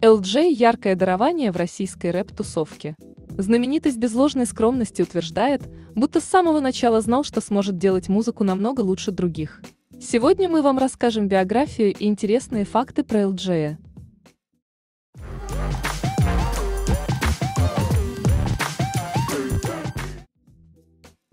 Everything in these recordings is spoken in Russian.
LJ – яркое дарование в российской рэп-тусовке. Знаменитость без ложной скромности утверждает, будто с самого начала знал, что сможет делать музыку намного лучше других. Сегодня мы вам расскажем биографию и интересные факты про LJ.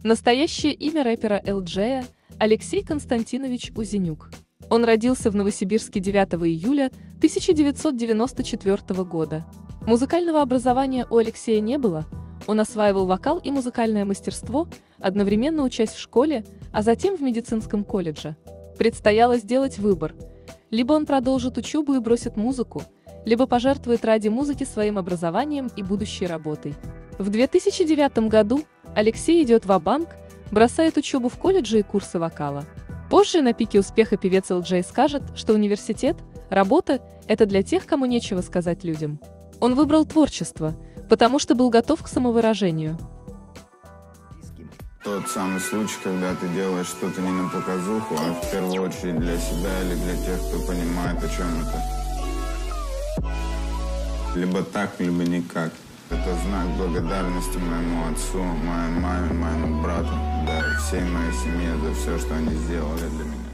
Настоящее имя рэпера LJ – Алексей Константинович Узенюк. Он родился в Новосибирске 9 июля 1994 года. Музыкального образования у Алексея не было, он осваивал вокал и музыкальное мастерство, одновременно учась в школе, а затем в медицинском колледже. Предстояло сделать выбор. Либо он продолжит учебу и бросит музыку, либо пожертвует ради музыки своим образованием и будущей работой. В 2009 году Алексей идет в банк бросает учебу в колледже и курсы вокала. Позже на пике успеха певец Элджей скажет, что университет, работа – это для тех, кому нечего сказать людям. Он выбрал творчество, потому что был готов к самовыражению. Тот самый случай, когда ты делаешь что-то не на показуху, а в первую очередь для себя или для тех, кто понимает, о чем это. Либо так, либо никак. Это знак благодарности моему отцу, моей маме, моему брату, да, всей моей семье за все, что они сделали для меня.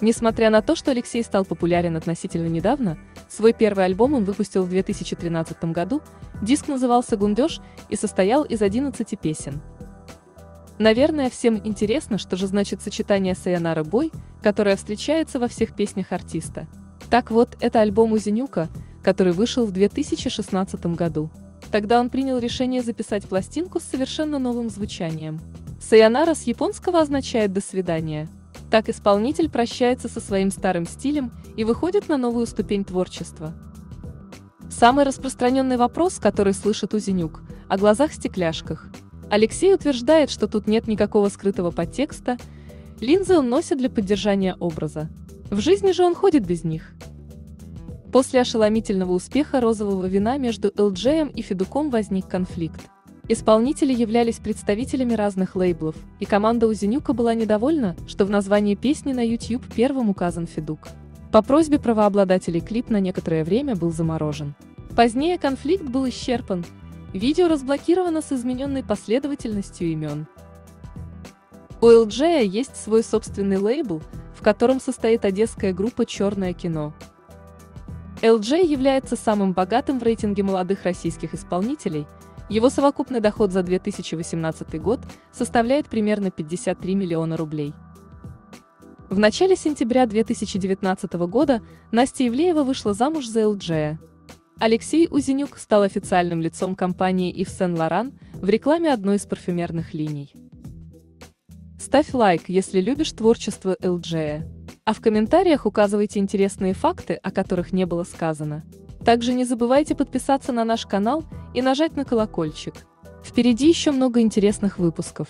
Несмотря на то, что Алексей стал популярен относительно недавно, свой первый альбом он выпустил в 2013 году, диск назывался «Гундеж» и состоял из 11 песен. Наверное, всем интересно, что же значит сочетание Сайонара Бой, которое встречается во всех песнях артиста. Так вот, это альбом Узенюка, который вышел в 2016 году. Тогда он принял решение записать пластинку с совершенно новым звучанием. Сайонара с японского означает «до свидания». Так исполнитель прощается со своим старым стилем и выходит на новую ступень творчества. Самый распространенный вопрос, который слышит Узенюк, о глазах-стекляшках. Алексей утверждает, что тут нет никакого скрытого подтекста, линзы он носит для поддержания образа. В жизни же он ходит без них. После ошеломительного успеха розового вина между LG и Федуком возник конфликт. Исполнители являлись представителями разных лейблов, и команда Узенюка была недовольна, что в названии песни на YouTube первым указан Федук. По просьбе правообладателей клип на некоторое время был заморожен. Позднее конфликт был исчерпан, видео разблокировано с измененной последовательностью имен. У LG есть свой собственный лейбл, в котором состоит одесская группа «Черное кино». LJ является самым богатым в рейтинге молодых российских исполнителей. Его совокупный доход за 2018 год составляет примерно 53 миллиона рублей. В начале сентября 2019 года Настя Ивлеева вышла замуж за LJ. Алексей Узенюк стал официальным лицом компании Yves Saint Laurent в рекламе одной из парфюмерных линий. Ставь лайк, если любишь творчество LJ. А в комментариях указывайте интересные факты, о которых не было сказано. Также не забывайте подписаться на наш канал и нажать на колокольчик. Впереди еще много интересных выпусков.